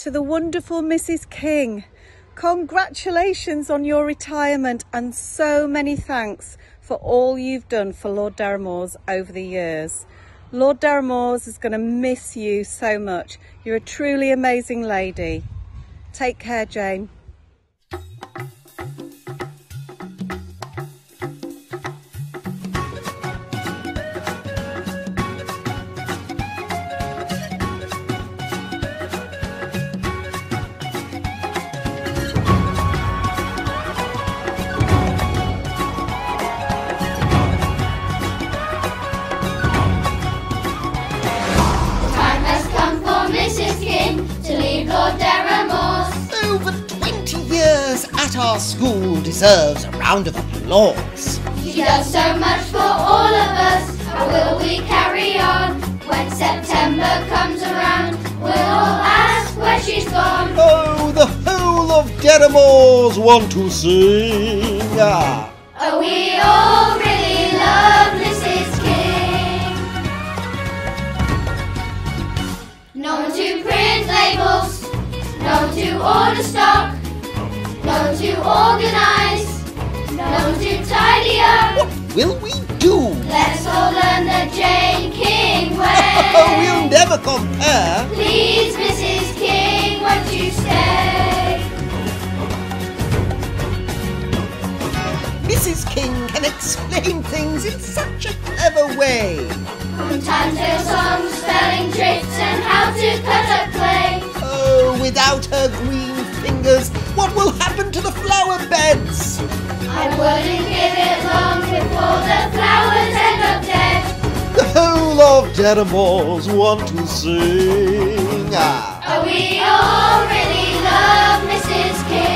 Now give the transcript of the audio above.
To the wonderful Mrs. King, congratulations on your retirement and so many thanks for all you've done for Lord Darrowmoors over the years. Lord Darrowmoors is going to miss you so much. You're a truly amazing lady. Take care, Jane. At our school deserves a round of applause. She does so much for all of us. How will we carry on when September comes around? We'll all ask where she's gone. Oh, the whole of Derrimores want to sing. Ah. Oh, we all really love Mrs. King. No one to print labels, no one to order stock, no one to organise, no one to tidy up. What will we do? Let's all learn the Jane King Oh, we'll never compare. Please, Mrs. King, won't you stay? Mrs. King can explain things in such a clever way. From timetable songs, spelling tricks, and how to cut a clay. Oh, without her green fingers, what will happen flower beds? I wouldn't give it long before the flowers end up dead. The whole of Derrimores want to sing. Ah. Oh, we all really love Mrs. King.